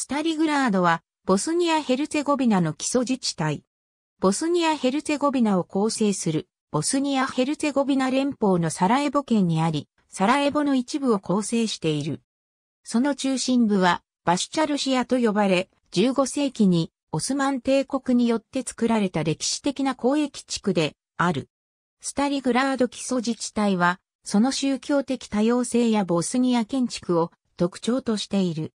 スタリグラードは、ボスニア・ヘルツェゴビナの基礎自治体。ボスニア・ヘルツェゴビナを構成する、ボスニア・ヘルツェゴビナ連邦のサラエボ県にあり、サラエボの一部を構成している。その中心部は、バシュチャルシアと呼ばれ、15世紀にオスマン帝国によって作られた歴史的な交易地区である。スタリグラード基礎自治体は、その宗教的多様性やボスニア建築を特徴としている。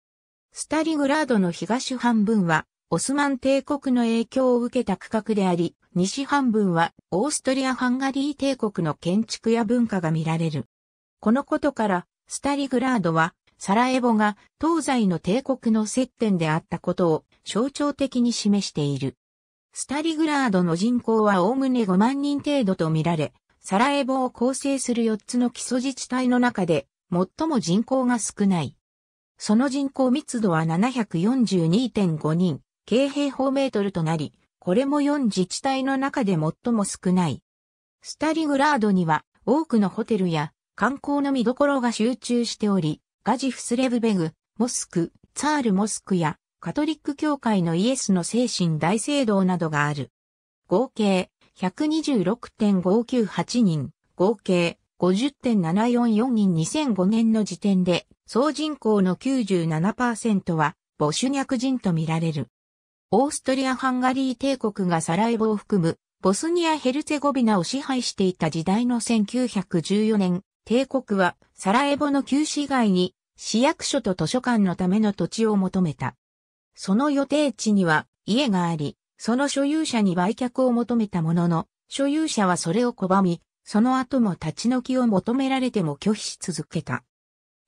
スタリグラードの東半分は、オスマン帝国の影響を受けた区画であり、西半分はオーストリア・ハンガリー帝国の建築や文化が見られる。このことから、スタリグラードは、サラエボが東西の帝国の接点であったことを象徴的に示している。スタリグラードの人口はおおむね5万人程度とみられ、サラエボを構成する4つの基礎自治体の中で最も人口が少ない。その人口密度は742.5人、京平方メートルとなり、これも4自治体の中で最も少ない。スタリグラードには多くのホテルや観光の見どころが集中しており、ガジフスレブベグ、モスク、ツァールモスクやカトリック教会のイエスの精神大聖堂などがある。合計126.598人、合計50.744人2005年の時点で総人口の97%はボシュニャク人とみられる。オーストリア・ハンガリー帝国がサラエボを含むボスニア・ヘルツェゴビナを支配していた時代の1914年、帝国はサラエボの旧市街に市役所と図書館のための土地を求めた。その予定地には家があり、その所有者に売却を求めたものの、所有者はそれを拒み、その後も立ち退きを求められても拒否し続けた。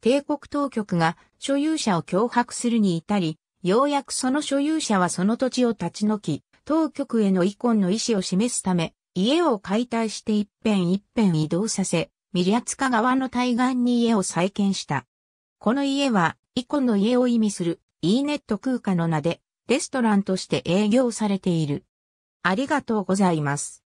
帝国当局が所有者を脅迫するに至り、ようやくその所有者はその土地を立ち退き、当局への遺恨の意思を示すため、家を解体して一辺一辺移動させ、ミリアツカ川の対岸に家を再建した。この家は、遺恨の家を意味する、イーネット空間の名で、レストランとして営業されている。ありがとうございます。